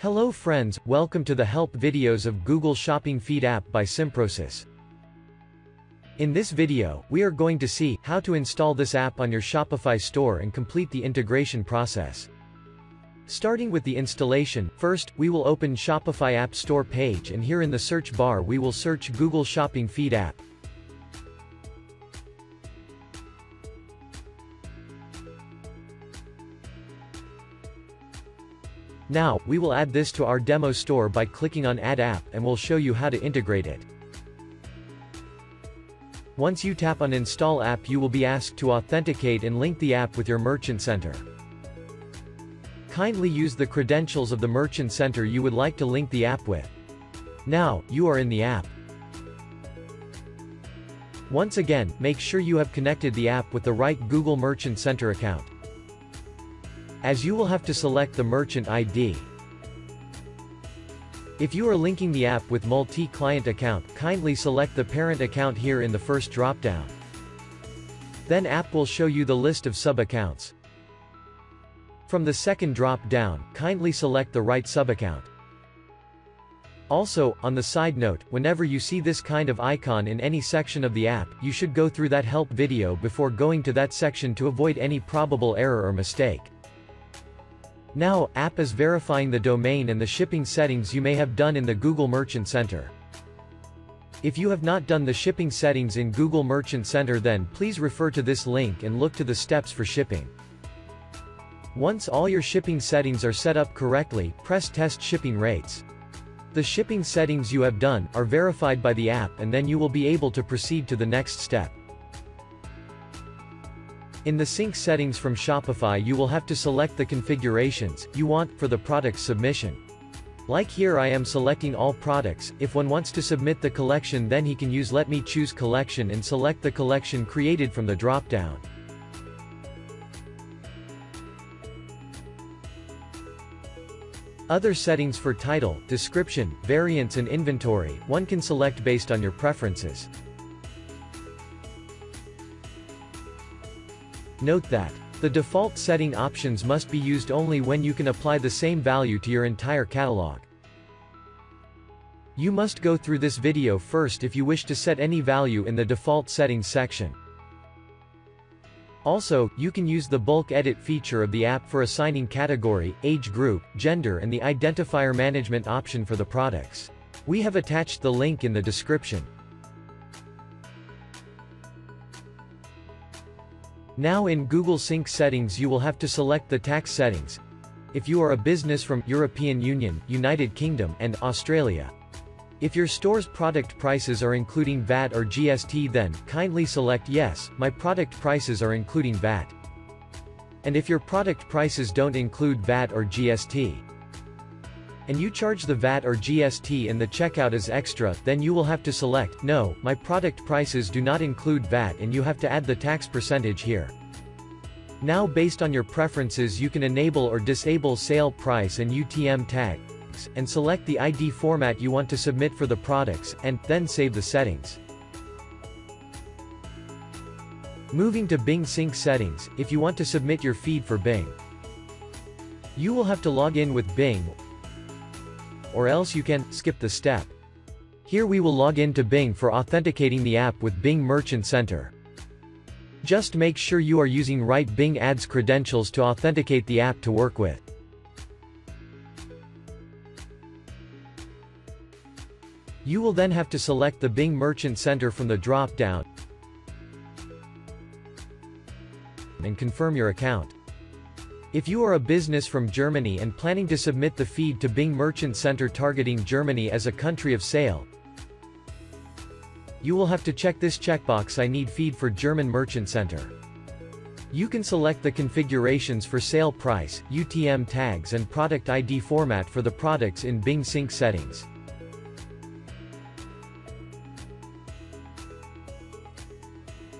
Hello friends, welcome to the help videos of Google Shopping Feed app by Simprosys. In this video, we are going to see how to install this app on your Shopify store and complete the integration process. Starting with the installation, first, we will open Shopify App Store page and here in the search bar we will search Google Shopping Feed app. Now, we will add this to our demo store by clicking on Add App and we'll show you how to integrate it. Once you tap on Install App you will be asked to authenticate and link the app with your Merchant Center. Kindly use the credentials of the Merchant Center you would like to link the app with. Now, you are in the app. Once again, make sure you have connected the app with the right Google Merchant Center account as you will have to select the merchant ID. If you are linking the app with multi-client account, kindly select the parent account here in the first dropdown. Then app will show you the list of sub-accounts. From the second drop-down, kindly select the right sub-account. Also, on the side note, whenever you see this kind of icon in any section of the app, you should go through that help video before going to that section to avoid any probable error or mistake. Now, app is verifying the domain and the shipping settings you may have done in the Google Merchant Center. If you have not done the shipping settings in Google Merchant Center then please refer to this link and look to the steps for shipping. Once all your shipping settings are set up correctly, press Test Shipping Rates. The shipping settings you have done are verified by the app and then you will be able to proceed to the next step. In the sync settings from Shopify you will have to select the configurations you want for the product submission. Like here I am selecting all products, if one wants to submit the collection then he can use let me choose collection and select the collection created from the drop-down. Other settings for title, description, variants and inventory, one can select based on your preferences. Note that the default setting options must be used only when you can apply the same value to your entire catalog. You must go through this video first if you wish to set any value in the default settings section. Also, you can use the bulk edit feature of the app for assigning category, age group, gender and the identifier management option for the products. We have attached the link in the description. Now in Google Sync settings you will have to select the tax settings. If you are a business from European Union, United Kingdom, and Australia. If your store's product prices are including VAT or GST then, kindly select yes, my product prices are including VAT. And if your product prices don't include VAT or GST, and you charge the VAT or GST in the checkout as extra, then you will have to select, no, my product prices do not include VAT and you have to add the tax percentage here. Now based on your preferences you can enable or disable sale price and UTM tags, and select the ID format you want to submit for the products, and, then save the settings. Moving to Bing Sync settings, if you want to submit your feed for Bing. You will have to log in with Bing, or else you can skip the step. Here we will log in to Bing for authenticating the app with Bing Merchant Center. Just make sure you are using right Bing Ads credentials to authenticate the app to work with. You will then have to select the Bing Merchant Center from the drop-down and confirm your account. If you are a business from Germany and planning to submit the feed to Bing Merchant Center targeting Germany as a country of sale, you will have to check this checkbox I need feed for German Merchant Center. You can select the configurations for sale price, UTM tags and product ID format for the products in Bing Sync settings.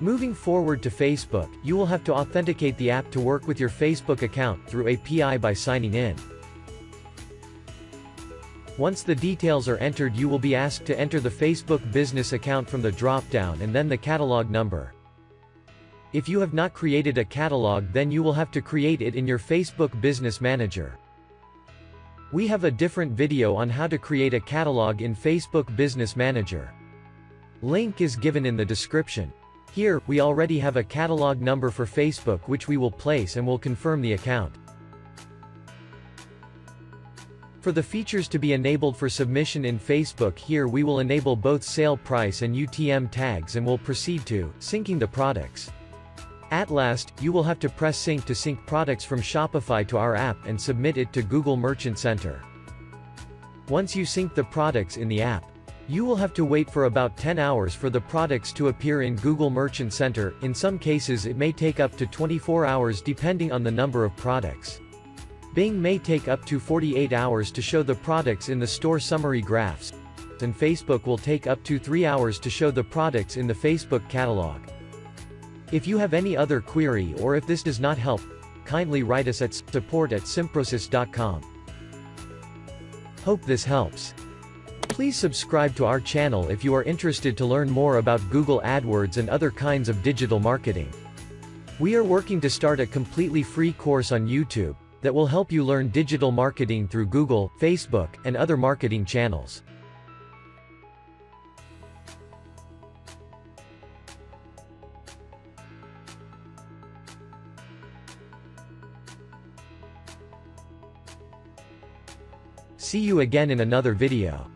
Moving forward to Facebook, you will have to authenticate the app to work with your Facebook account through API by signing in. Once the details are entered you will be asked to enter the Facebook business account from the drop-down and then the catalog number. If you have not created a catalog then you will have to create it in your Facebook Business Manager. We have a different video on how to create a catalog in Facebook Business Manager. Link is given in the description. Here, we already have a catalog number for Facebook which we will place and will confirm the account. For the features to be enabled for submission in Facebook here we will enable both sale price and UTM tags and will proceed to syncing the products. At last, you will have to press sync to sync products from Shopify to our app and submit it to Google Merchant Center. Once you sync the products in the app, you will have to wait for about 10 hours for the products to appear in Google Merchant Center, in some cases it may take up to 24 hours depending on the number of products. Bing may take up to 48 hours to show the products in the store summary graphs, and Facebook will take up to 3 hours to show the products in the Facebook catalog. If you have any other query or if this does not help, kindly write us at support at simprosys.com. Hope this helps. Please subscribe to our channel if you are interested to learn more about Google AdWords and other kinds of digital marketing. We are working to start a completely free course on YouTube that will help you learn digital marketing through Google, Facebook, and other marketing channels. See you again in another video.